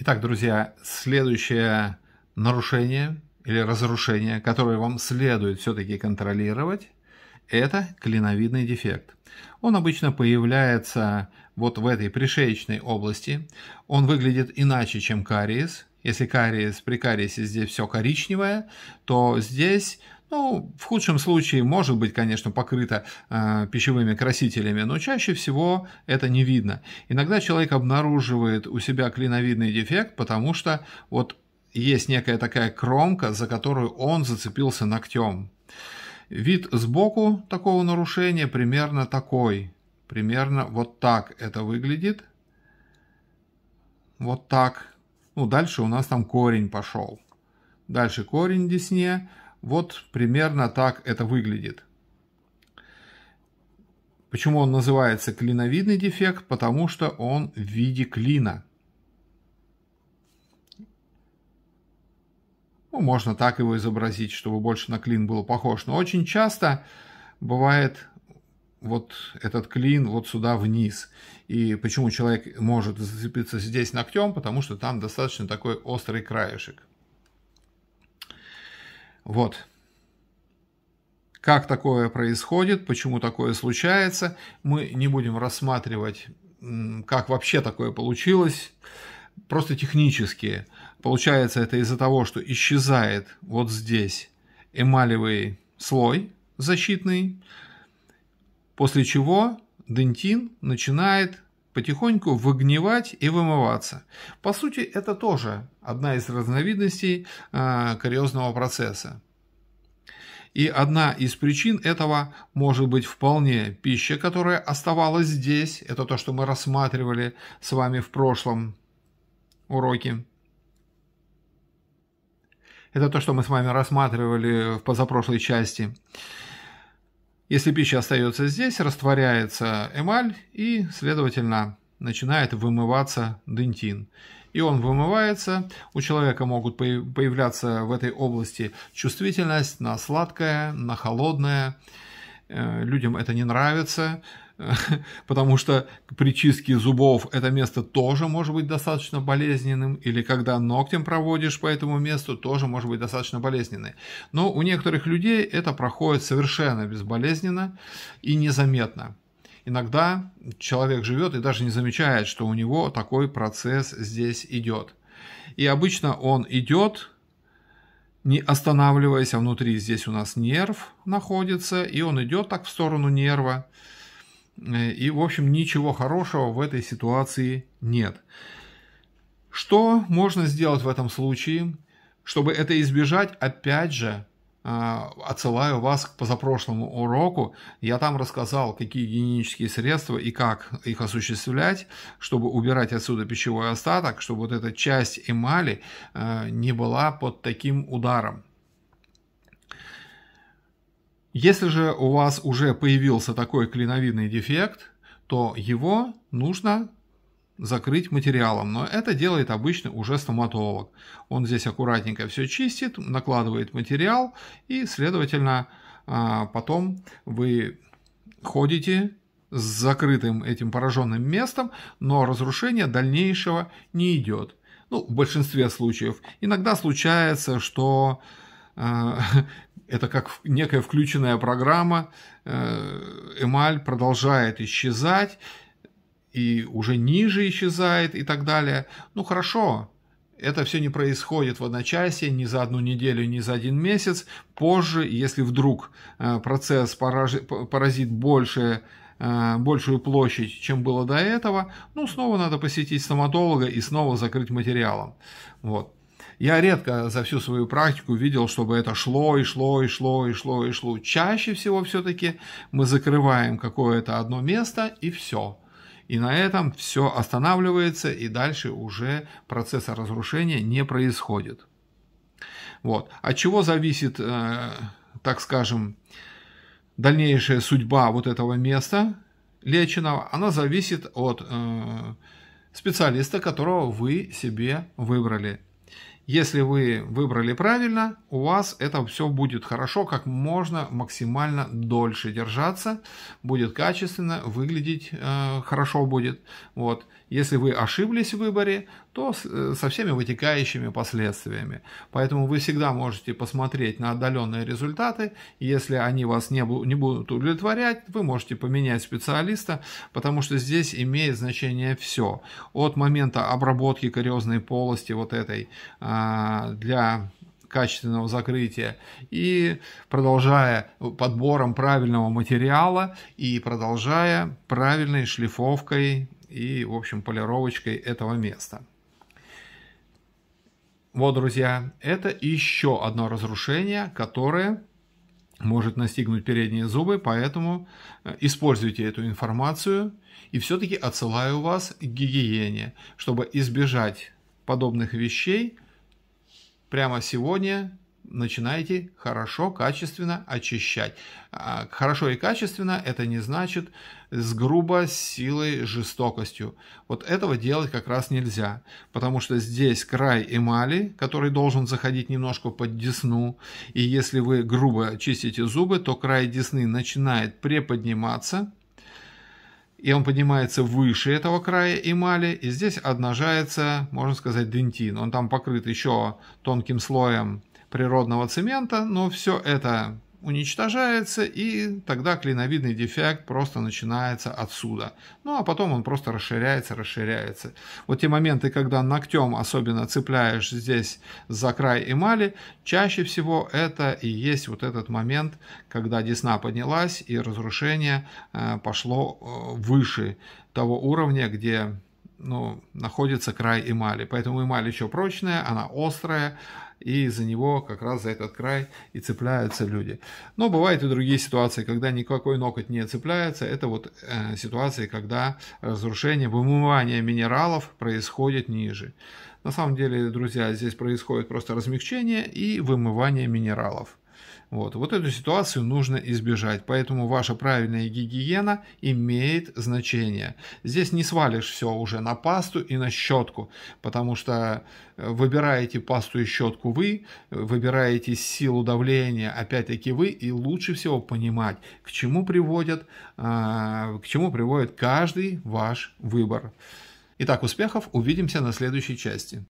Итак, друзья, следующее нарушение или разрушение, которое вам следует все-таки контролировать, это клиновидный дефект. Он обычно появляется вот в этой пришеечной области. Он выглядит иначе, чем кариес. Если кариес, при кариесе здесь все коричневое, то здесь ну, в худшем случае может быть, конечно, покрыто э, пищевыми красителями, но чаще всего это не видно. Иногда человек обнаруживает у себя клиновидный дефект, потому что вот есть некая такая кромка, за которую он зацепился ногтем. Вид сбоку такого нарушения примерно такой. Примерно вот так это выглядит. Вот так. Ну, дальше у нас там корень пошел. Дальше корень десне. Вот примерно так это выглядит. Почему он называется клиновидный дефект? Потому что он в виде клина. Ну, можно так его изобразить, чтобы больше на клин был похож. Но очень часто бывает вот этот клин вот сюда вниз. И почему человек может зацепиться здесь ногтем? Потому что там достаточно такой острый краешек. Вот. Как такое происходит, почему такое случается, мы не будем рассматривать, как вообще такое получилось, просто технически. Получается это из-за того, что исчезает вот здесь эмалевый слой защитный, после чего дентин начинает потихоньку выгнивать и вымываться. По сути, это тоже одна из разновидностей э, кариозного процесса. И одна из причин этого может быть вполне пища, которая оставалась здесь. Это то, что мы рассматривали с вами в прошлом уроке. Это то, что мы с вами рассматривали в позапрошлой части. Если пища остается здесь, растворяется эмаль и, следовательно, начинает вымываться дентин. И он вымывается, у человека могут появляться в этой области чувствительность на сладкое, на холодное. Э, людям это не нравится, потому что при чистке зубов это место тоже может быть достаточно болезненным, или когда ногтем проводишь по этому месту, тоже может быть достаточно болезненным. Но у некоторых людей это проходит совершенно безболезненно и незаметно. Иногда человек живет и даже не замечает, что у него такой процесс здесь идет. И обычно он идет, не останавливаясь, а внутри здесь у нас нерв находится, и он идет так в сторону нерва, и, в общем, ничего хорошего в этой ситуации нет. Что можно сделать в этом случае? Чтобы это избежать, опять же, а, отсылаю вас к позапрошлому уроку. Я там рассказал, какие гигиенические средства и как их осуществлять, чтобы убирать отсюда пищевой остаток, чтобы вот эта часть эмали а, не была под таким ударом. Если же у вас уже появился такой клиновидный дефект, то его нужно закрыть материалом, но это делает обычно уже стоматолог. Он здесь аккуратненько все чистит, накладывает материал и, следовательно, а, потом вы ходите с закрытым этим пораженным местом, но разрушение дальнейшего не идет. Ну, в большинстве случаев. Иногда случается, что а, это как некая включенная программа, э, эмаль продолжает исчезать, и уже ниже исчезает и так далее. Ну хорошо, это все не происходит в одночасье, ни за одну неделю, ни за один месяц. Позже, если вдруг э, процесс поразит больше, э, большую площадь, чем было до этого, ну, снова надо посетить стоматолога и снова закрыть материалом. Вот. Я редко за всю свою практику видел, чтобы это шло и шло и шло и шло и шло. Чаще всего все-таки мы закрываем какое-то одно место и все. И на этом все останавливается, и дальше уже процесса разрушения не происходит. Вот. От чего зависит, э, так скажем, дальнейшая судьба вот этого места леченого? Она зависит от э, специалиста, которого вы себе выбрали. Если вы выбрали правильно, у вас это все будет хорошо, как можно максимально дольше держаться, будет качественно, выглядеть э, хорошо будет. Вот. Если вы ошиблись в выборе, то то э, со всеми вытекающими последствиями. Поэтому вы всегда можете посмотреть на отдаленные результаты. Если они вас не, не будут удовлетворять, вы можете поменять специалиста, потому что здесь имеет значение все. От момента обработки кариозной полости вот этой а, для качественного закрытия. И продолжая подбором правильного материала и продолжая правильной шлифовкой и, в общем, полировочкой этого места. Вот, друзья, это еще одно разрушение, которое может настигнуть передние зубы, поэтому э, используйте эту информацию. И все-таки отсылаю вас к гигиене, чтобы избежать подобных вещей – прямо сегодня начинайте хорошо, качественно очищать. А, хорошо и качественно это не значит с грубо, силой, жестокостью. Вот этого делать как раз нельзя, потому что здесь край эмали, который должен заходить немножко под десну, и если вы грубо чистите зубы, то край десны начинает приподниматься, и он поднимается выше этого края эмали, и здесь обнажается, можно сказать, дентин. Он там покрыт еще тонким слоем природного цемента, но все это уничтожается, и тогда клиновидный дефект просто начинается отсюда. Ну, а потом он просто расширяется, расширяется. Вот те моменты, когда ногтем особенно цепляешь здесь за край эмали, чаще всего это и есть вот этот момент, когда десна поднялась, и разрушение э, пошло э, выше того уровня, где ну, находится край эмали. Поэтому эмаль еще прочная, она острая, и за него как раз за этот край и цепляются люди. Но бывают и другие ситуации, когда никакой ноготь не цепляется. Это вот э, ситуации, когда разрушение, вымывание минералов происходит ниже. На самом деле, друзья, здесь происходит просто размягчение и вымывание минералов. Вот. вот эту ситуацию нужно избежать, поэтому ваша правильная гигиена имеет значение. Здесь не свалишь все уже на пасту и на щетку, потому что э, выбираете пасту и щетку вы, выбираете силу давления опять-таки вы, и лучше всего понимать, к чему приводят, а, к чему приводит каждый ваш выбор. Итак, успехов, увидимся на следующей части.